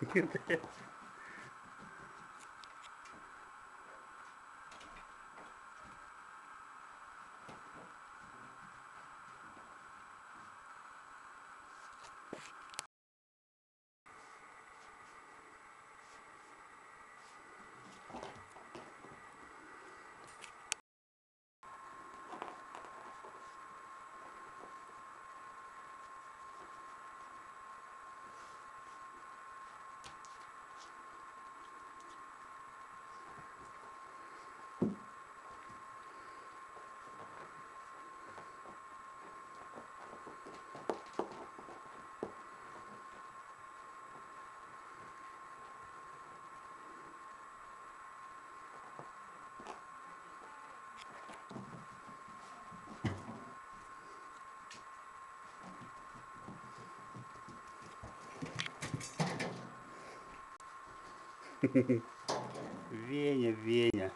you Веня, Веня.